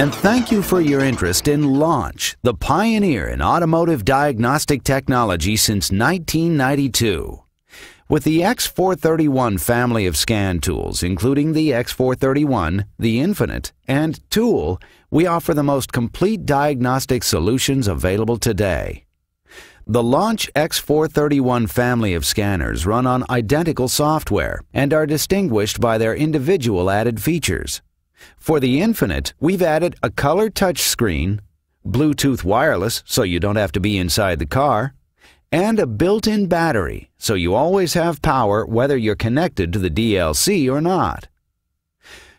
And thank you for your interest in Launch, the pioneer in automotive diagnostic technology since 1992. With the X431 family of scan tools, including the X431, the Infinite, and Tool, we offer the most complete diagnostic solutions available today. The Launch X431 family of scanners run on identical software and are distinguished by their individual added features. For the Infinite, we've added a color touchscreen, Bluetooth wireless so you don't have to be inside the car, and a built-in battery so you always have power whether you're connected to the DLC or not.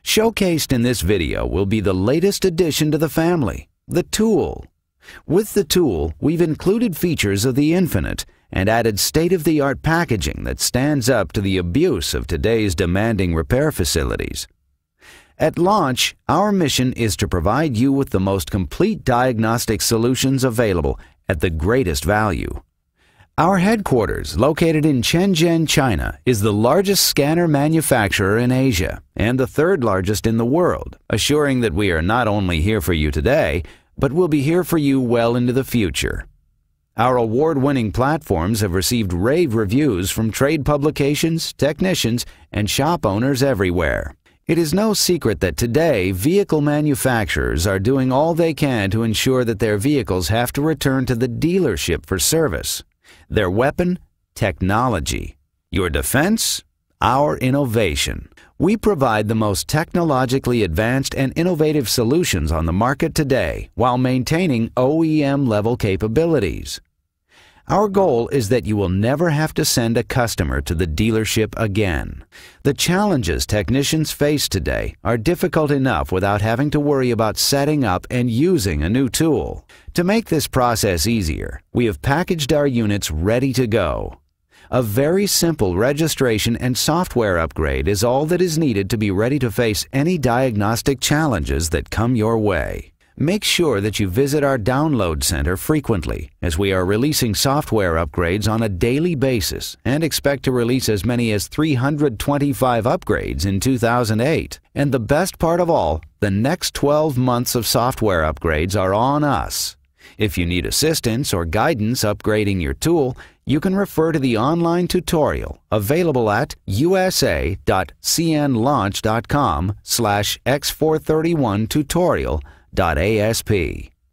Showcased in this video will be the latest addition to the family, the Tool. With the Tool, we've included features of the Infinite and added state-of-the-art packaging that stands up to the abuse of today's demanding repair facilities. At launch, our mission is to provide you with the most complete diagnostic solutions available at the greatest value. Our headquarters, located in Shenzhen, China, is the largest scanner manufacturer in Asia and the third largest in the world, assuring that we are not only here for you today, but will be here for you well into the future. Our award-winning platforms have received rave reviews from trade publications, technicians, and shop owners everywhere. It is no secret that today vehicle manufacturers are doing all they can to ensure that their vehicles have to return to the dealership for service. Their weapon? Technology. Your defense? Our innovation. We provide the most technologically advanced and innovative solutions on the market today while maintaining OEM level capabilities. Our goal is that you will never have to send a customer to the dealership again. The challenges technicians face today are difficult enough without having to worry about setting up and using a new tool. To make this process easier, we have packaged our units ready to go. A very simple registration and software upgrade is all that is needed to be ready to face any diagnostic challenges that come your way. Make sure that you visit our download center frequently as we are releasing software upgrades on a daily basis and expect to release as many as 325 upgrades in 2008. And the best part of all, the next 12 months of software upgrades are on us. If you need assistance or guidance upgrading your tool, you can refer to the online tutorial available at usa.cnlaunch.com slash x431 tutorial ASP.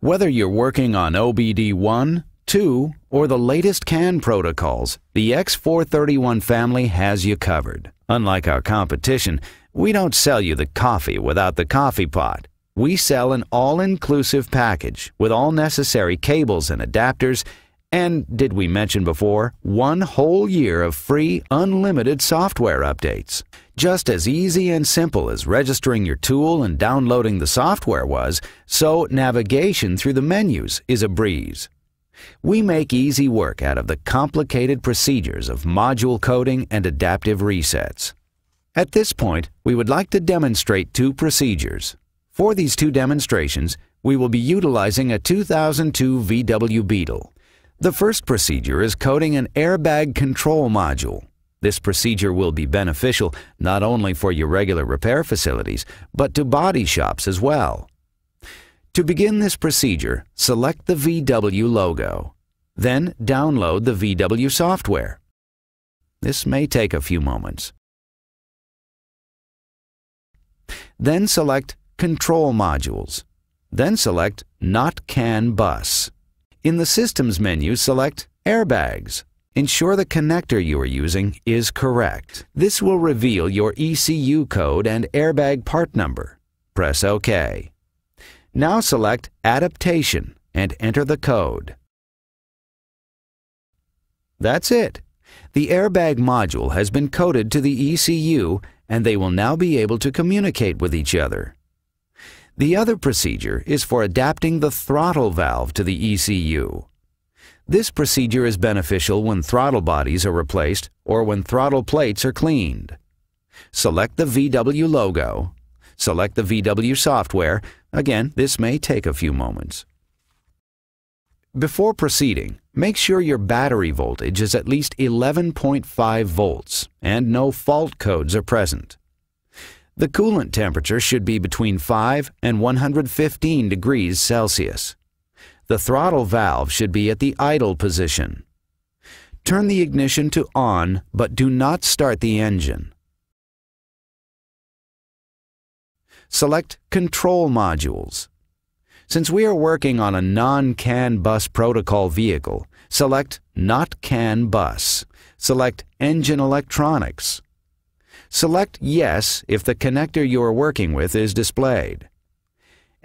Whether you're working on OBD1, 2, or the latest CAN protocols, the X431 family has you covered. Unlike our competition, we don't sell you the coffee without the coffee pot. We sell an all-inclusive package with all necessary cables and adapters and, did we mention before, one whole year of free, unlimited software updates. Just as easy and simple as registering your tool and downloading the software was, so navigation through the menus is a breeze. We make easy work out of the complicated procedures of module coding and adaptive resets. At this point, we would like to demonstrate two procedures. For these two demonstrations, we will be utilizing a 2002 VW Beetle. The first procedure is coding an airbag control module. This procedure will be beneficial not only for your regular repair facilities, but to body shops as well. To begin this procedure, select the VW logo. Then download the VW software. This may take a few moments. Then select Control Modules. Then select Not CAN Bus. In the Systems menu, select Airbags. Ensure the connector you are using is correct. This will reveal your ECU code and airbag part number. Press OK. Now select Adaptation and enter the code. That's it. The airbag module has been coded to the ECU and they will now be able to communicate with each other. The other procedure is for adapting the throttle valve to the ECU. This procedure is beneficial when throttle bodies are replaced or when throttle plates are cleaned. Select the VW logo. Select the VW software. Again, this may take a few moments. Before proceeding, make sure your battery voltage is at least 11.5 volts and no fault codes are present. The coolant temperature should be between 5 and 115 degrees Celsius. The throttle valve should be at the idle position. Turn the ignition to on, but do not start the engine. Select Control Modules. Since we are working on a non-CAN bus protocol vehicle, select Not CAN bus. Select Engine Electronics. Select Yes if the connector you are working with is displayed.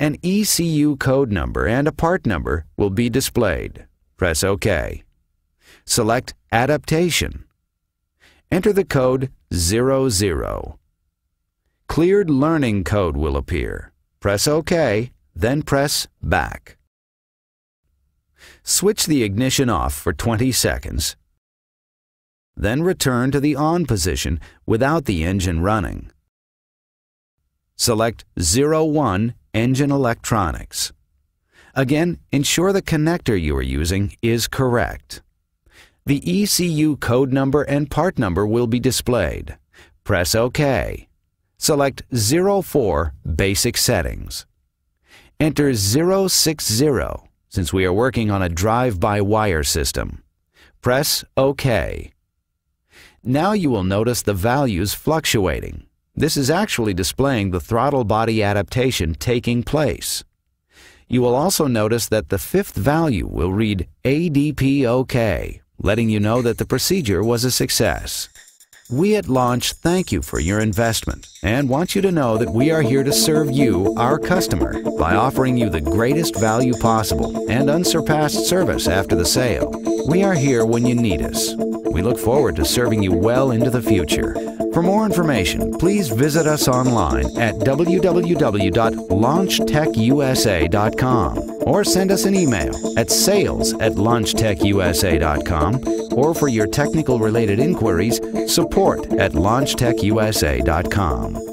An ECU code number and a part number will be displayed. Press OK. Select Adaptation. Enter the code 00. Cleared learning code will appear. Press OK, then press Back. Switch the ignition off for 20 seconds. Then return to the on position without the engine running. Select 01 Engine Electronics. Again, ensure the connector you are using is correct. The ECU code number and part number will be displayed. Press OK. Select 04 Basic Settings. Enter 060 since we are working on a drive-by-wire system. Press OK. Now you will notice the values fluctuating. This is actually displaying the throttle body adaptation taking place. You will also notice that the fifth value will read ADP OK, letting you know that the procedure was a success. We at Launch thank you for your investment and want you to know that we are here to serve you, our customer, by offering you the greatest value possible and unsurpassed service after the sale. We are here when you need us. We look forward to serving you well into the future. For more information, please visit us online at www.launchtechusa.com or send us an email at sales at launchtechusa.com or for your technical related inquiries, support at launchtechusa.com.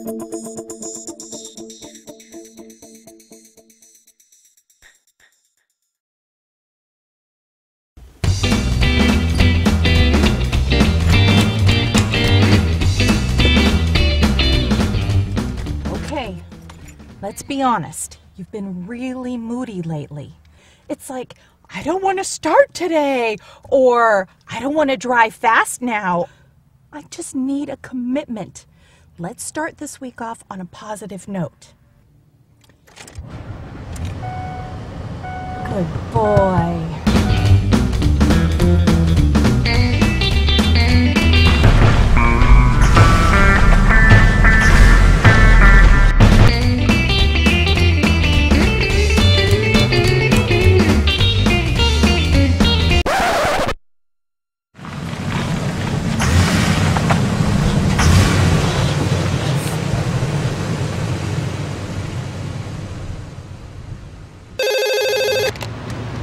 let's be honest. You've been really moody lately. It's like, I don't want to start today, or I don't want to drive fast now. I just need a commitment. Let's start this week off on a positive note. Good boy.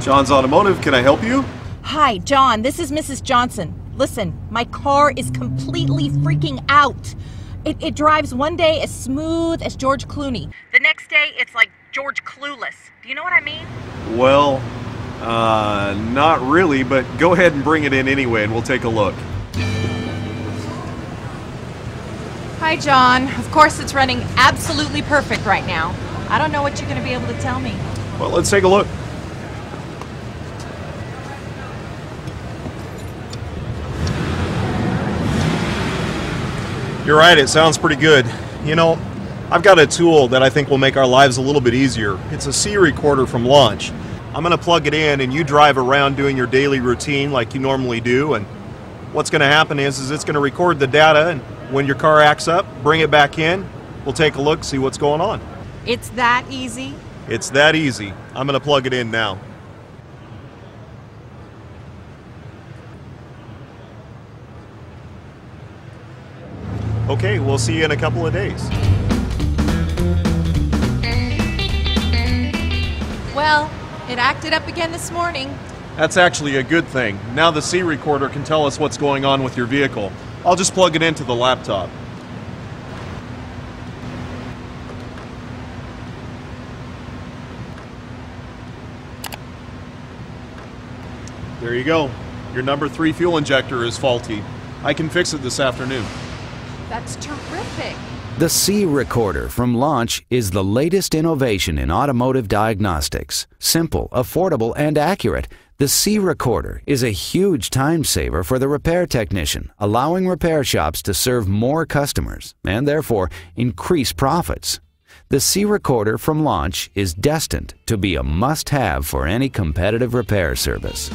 John's Automotive, can I help you? Hi, John. This is Mrs. Johnson. Listen, my car is completely freaking out. It, it drives one day as smooth as George Clooney. The next day, it's like George Clueless. Do you know what I mean? Well, uh, not really, but go ahead and bring it in anyway and we'll take a look. Hi, John. Of course, it's running absolutely perfect right now. I don't know what you're going to be able to tell me. Well, let's take a look. You're right, it sounds pretty good. You know, I've got a tool that I think will make our lives a little bit easier. It's a C recorder from Launch. I'm going to plug it in and you drive around doing your daily routine like you normally do and what's going to happen is is it's going to record the data and when your car acts up, bring it back in. We'll take a look, see what's going on. It's that easy. It's that easy. I'm going to plug it in now. Okay, we'll see you in a couple of days. Well, it acted up again this morning. That's actually a good thing. Now the C recorder can tell us what's going on with your vehicle. I'll just plug it into the laptop. There you go. Your number three fuel injector is faulty. I can fix it this afternoon. That's terrific. The C Recorder from Launch is the latest innovation in automotive diagnostics. Simple, affordable, and accurate, the C Recorder is a huge time saver for the repair technician, allowing repair shops to serve more customers and therefore increase profits. The C Recorder from Launch is destined to be a must have for any competitive repair service.